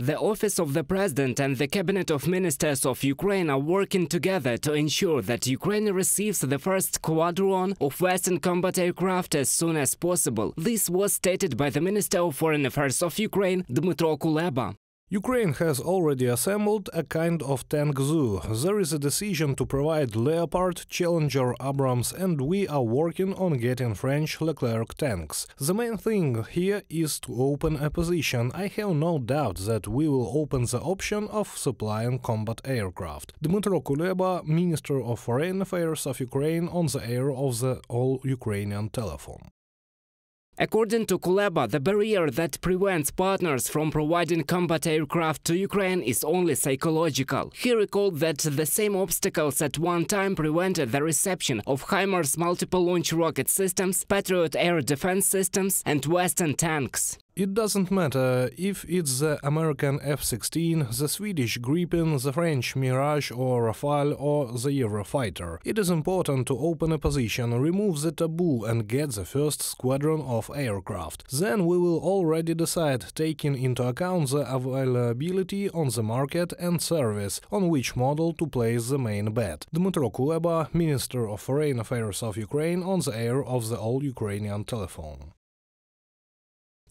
The Office of the President and the Cabinet of Ministers of Ukraine are working together to ensure that Ukraine receives the first squadron of Western combat aircraft as soon as possible. This was stated by the Minister of Foreign Affairs of Ukraine, Dmytro Kuleba. Ukraine has already assembled a kind of tank zoo. There is a decision to provide Leopard, Challenger, Abrams, and we are working on getting French Leclerc tanks. The main thing here is to open a position. I have no doubt that we will open the option of supplying combat aircraft. Dmytro Kuleba, Minister of Foreign Affairs of Ukraine, on the air of the All Ukrainian Telethon. According to Kuleba, the barrier that prevents partners from providing combat aircraft to Ukraine is only psychological. He recalled that the same obstacles at one time prevented the reception of HIMARS multiple launch rocket systems, Patriot air defense systems, and Western tanks. It doesn't matter if it's the American F-16, the Swedish Gripen, the French Mirage or Rafale or the Eurofighter. It is important to open a position, remove the taboo and get the first squadron of aircraft. Then we will already decide, taking into account the availability on the market and service, on which model to place the main bet. Dmytro Kuleba, Minister of Foreign Affairs of Ukraine, on the air of the All Ukrainian Telethon.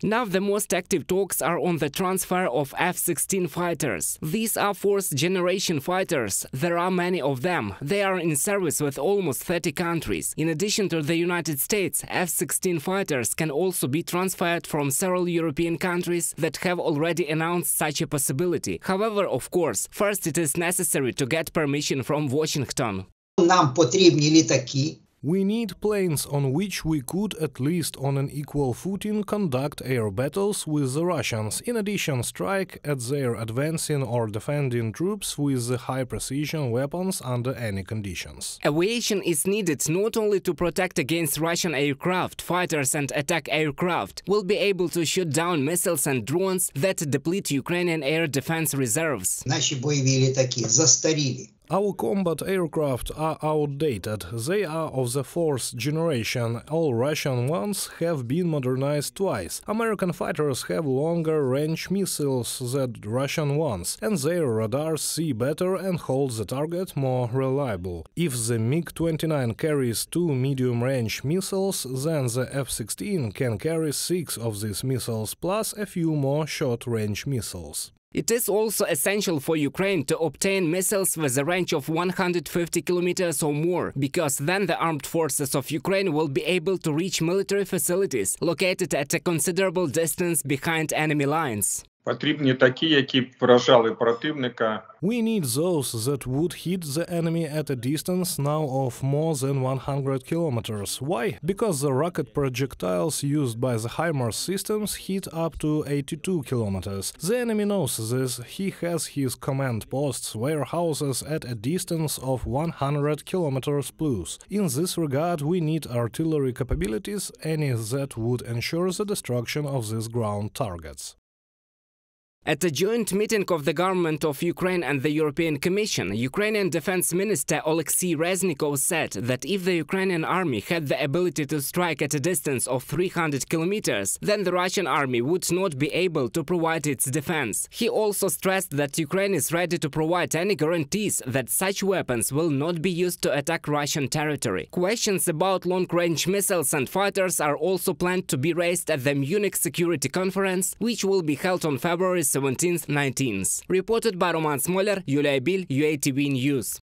Now the most active talks are on the transfer of F-16 fighters. These are fourth-generation fighters. There are many of them. They are in service with almost 30 countries. In addition to the United States, F-16 fighters can also be transferred from several European countries that have already announced such a possibility. However, of course, first it is necessary to get permission from Washington. Нам потрібні літаки, We need planes on which we could, at least on an equal footing, conduct air battles with the Russians, in addition strike at their advancing or defending troops with the high-precision weapons under any conditions. Aviation is needed not only to protect against Russian aircraft, fighters and attack aircraft, will be able to shoot down missiles and drones that deplete Ukrainian air defense reserves. наші бойові літаки застарілі. Our combat aircraft are outdated. They are of the fourth generation. All Russian ones have been modernized twice. American fighters have longer range missiles than Russian ones, and their radars see better and hold the target more reliable. If the MiG-29 carries two medium-range missiles, then the F-16 can carry six of these missiles plus a few more short-range missiles. It is also essential for Ukraine to obtain missiles with a range of 150 kilometers or more, because then the armed forces of Ukraine will be able to reach military facilities located at a considerable distance behind enemy lines. Потрібні такі, які б вражали противника We need those that would hit the enemy at a distance now of more than 100 kilometers. Why? Because the rocket projectiles used by the HIMARS systems hit up to 82 kilometers. The enemy knows this. He has his command posts, warehouses at a distance of 100 kilometers plus. In this regard, we need artillery capabilities, any that would ensure the destruction of these ground targets. At a joint meeting of the government of Ukraine and the European Commission, Ukrainian Defense Minister Oleksiy Reznikov said that if the Ukrainian army had the ability to strike at a distance of 300 kilometers, then the Russian army would not be able to provide its defense. He also stressed that Ukraine is ready to provide any guarantees that such weapons will not be used to attack Russian territory. Questions about long-range missiles and fighters are also planned to be raised at the Munich Security Conference, which will be held on February 17th-19th. Reported by Roman Smoller, Yulia Bil, UATV News.